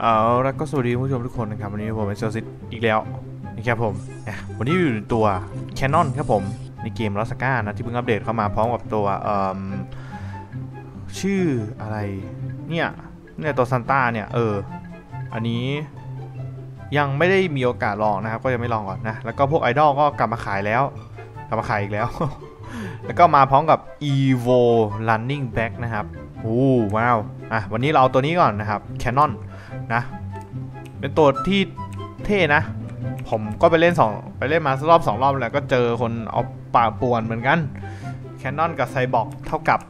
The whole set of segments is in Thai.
เอาแล้วก็สวัสดีผู้ชมทุกคนนะครับวันนี้ผมเป็นเซลซิตอีกแล้วนะครับผมวันนี้อยู่ตัว Canon ครับผมในเกม Lost Saga นะที่เพิ่งอัปเดตเข้ามาพร้อมกับตัวชื่ออะไรเนี่ยเนี่ยตัวซันต้าเนี่ยเอออันนี้ยังไม่ได้มีโอกาสลองนะครับ ก็ยังไม่ลองก่อนนะแล้วก็พวกไอดอลก็กลับมาขายแล้ว กลับมาขายอีกแล้ว แล้วก็มาพร้อมกับ evo running back นะครับโอ้ว้าวอะวันนี้เราเอาตัวนี้ก่อนนะครับ Canon นะ เป็นตัวที่เท่นะ ผมก็ไปเล่นสองไปเล่นมารอบสองรอบแล้วก็เจอคนเอาป่าป่วนเหมือนกันแคนนอนกับไซบอร์กเท่ากับ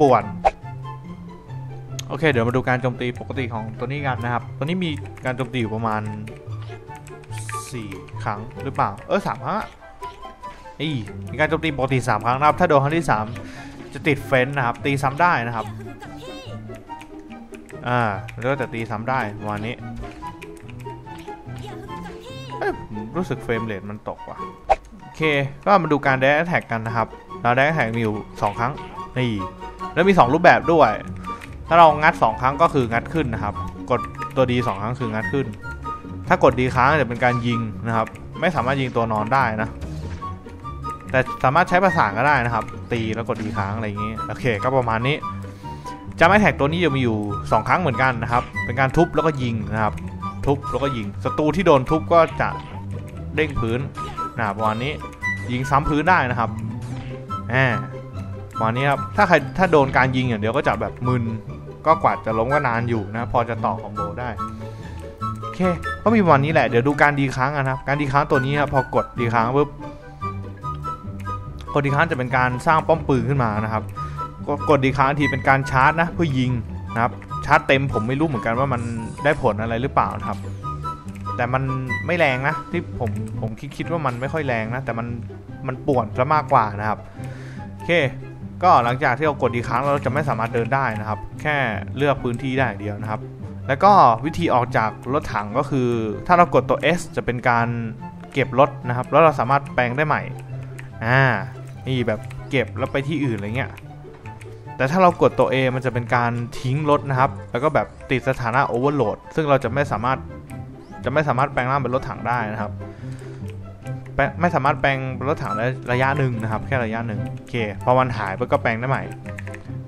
ป่วน โอเค เดี๋ยวมาดูการโจมตีปกติของตัวนี้กันนะครับ ตัวนี้มีการโจมตีอยู่ประมาณ 4 ครั้งหรือเปล่า เออสามครั้งอะอีมีการโจมตีปกติ 3 ครั้งนะครับ ถ้าโดนครั้งที่ 3 จะติดเฟ้นนะครับ ตีซ้ำได้นะครับ อ่าแล้วก็จะตีซ้ำได้ประมาณนี้รู้สึกเฟรมเรทมันตกว่ะ โอเค ก็มาดูการแดกแท็กกันนะครับ เราแดกแท็กมีอยู่2ครั้ง นี่ แล้วมี 2 รูปแบบด้วย ถ้าเรางัด 2 ครั้งก็คืองัดขึ้นนะครับ กดตัวดี2ครั้งคืองัดขึ้น ถ้ากดดีค้างจะเป็นการยิงนะครับ ไม่สามารถยิงตัวนอนได้นะ แต่สามารถใช้ประสานก็ได้นะครับ ตีแล้วกดดีค้างอะไรอย่างนี้ โอเค ก็ประมาณนี้ จะไม่แท็กตัวนี้จะมีอยู่ 2 ครั้งเหมือนกันนะครับ เป็นการทุบแล้วก็ยิงนะครับ ทุบแล้วก็ยิงศัตรูที่โดนทุบก็จะเด้งพื้นนะครับประมาณนี้ยิงซ้ำพื้นได้นะครับอ่าประมาณนี้ครับถ้าใครถ้าโดนการยิงอย่างเดียวก็จะแบบมึนก็กว่าจะล้มก็นานอยู่นะพอจะต่อคอมโบได้โอเคก็มีประมานี้แหละเดี๋ยวดูการดีค้างนนะครับ การดีค้างตัวนี้ครับพอกดดีค้างปุ๊บกดดีค้างจะเป็นการสร้างป้อมปืนขึ้นมานะครับ กดกดดีค้างทีเป็นการชาร์จนะเพื่อยิงนะครับชาร์จเต็มผมไม่รู้เหมือนกันว่ามันได้ผลอะไรหรือเปล่านะครับ แต่มันไม่แรงนะที่ผมผมคิดคิดว่ามันไม่ค่อยแรงนะแต่มันมันปวนซะมากกว่านะครับโอเค ก็หลังจากที่เรากดดีค้างเราจะไม่สามารถเดินได้นะครับ แค่เลือกพื้นที่ได้เดียวนะครับ แล้วก็วิธีออกจากรถถังก็คือ ถ้าเรากดตัว S จะเป็นการเก็บรถนะครับ แล้วเราสามารถแปลงได้ใหม่อ่านี่แบบเก็บแล้วไปที่อื่นอะไรเงี้ย แต่ถ้าเรากดตัว A มันจะเป็นการทิ้งรถนะครับ แล้วก็แบบติดสถานะโอเวอร์โหลด ซึ่งเราจะไม่สามารถจะไม่สามารถแปลงร่างเป็นรถถังได้นะครับ ไม่สามารถแปลงเป็นรถถังได้ระยะหนึ่งนะครับ แค่ระยะหนึ่งโอเค พอมันหายไปก็แปลงได้ใหม่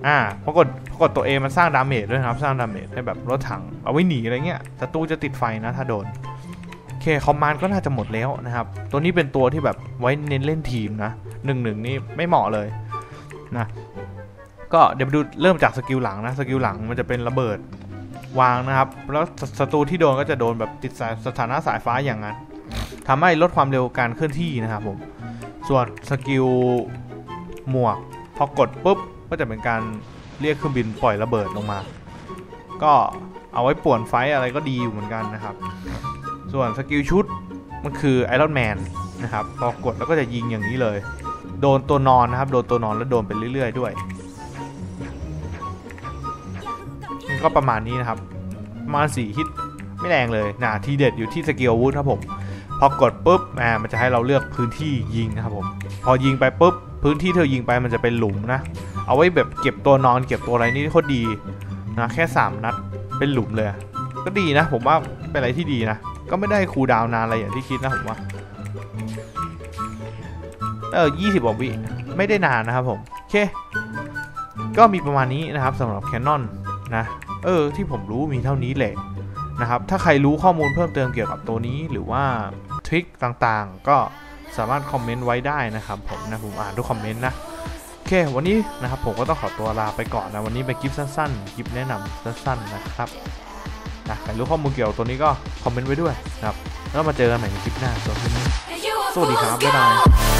อ่าพอกดพอกดตัว A มันสร้าง damage ด้วยนะครับ สร้าง damage ให้แบบรถถัง เอาไว้หนีอะไรเงี้ยศัตรูจะติดไฟนะถ้าโดน โอเค command ก็น่าจะหมดแล้วนะครับ ตัวนี้เป็นตัวที่แบบไว้เน้นเล่นทีมนะหนึ่งหนึ่งนี่ไม่เหมาะเลยนะ ก็เดี๋ยวไปดูเริ่มจาก skill หลังนะ skill หลังมันจะเป็นระเบิดวางนะครับ แล้วศัตรูที่โดนก็จะโดนแบบติดสายสถานะสายฟ้าอย่างนั้นทำให้ลดความเร็วการเคลื่อนที่นะครับผมส่วน skill หมวกพอกดปุ๊บก็จะเป็นการเรียกเครื่องบินปล่อยระเบิดลงมา ก็เอาไว้ป่วนไฟอะไรก็ดีอยู่เหมือนกันนะครับ ส่วน skill ชุดมันคือ Iron Man นะครับพอกดแล้วก็จะยิงอย่างนี้เลย โดนตัวนอนนะครับ โดนตัวนอนแล้วโดนไปเรื่อย ๆ ด้วย ก็ประมาณนี้นะครับประมาณสี่ฮิตไม่แรงเลยนะทีเด็ดอยู่ที่สกิลอาวุธครับผมพอกดปุ๊บอ่ามันจะให้เราเลือกพื้นที่ยิงนะครับผมพอยิงไปปุ๊บพื้นที่เธอยิงไปมันจะเป็นหลุมนะเอาไว้แบบเก็บตัวนอนเก็บตัวอะไรนี่โคตรดีนะแค่ 3 นัดเป็นหลุมเลย ก็ดีนะ ผมว่าเป็นอะไรที่ดีนะ ก็ไม่ได้คูดาวนานอะไรอย่างที่คิดนะผมว่าเออยี่สิบวิ ไม่ได้นานนะครับผม โอเค ก็มีประมาณนี้นะครับสำหรับ Canon นะ เออ ที่ผมรู้มีเท่านี้แหละนะครับ ถ้าใครรู้ข้อมูลเพิ่มเติมเกี่ยวกับตัวนี้หรือว่าทริคต่างๆ ก็สามารถคอมเมนต์ไว้ได้นะครับผมนะผมอ่านทุกคอมเมนต์นะโอเค วันนี้นะครับผมก็ต้องขอตัวลาไปก่อนนะ วันนี้เป็นคลิปสั้นๆคลิปแนะนำสั้นๆนะครับนะใครรู้ข้อมูลเกี่ยวกับตัวนี้ก็คอมเมนต์ไว้ด้วยนะครับ แล้วมาเจอกันใหม่ในคลิปหน้าสำหรับคลิปนี้สวัสดีครับบ๊ายบาย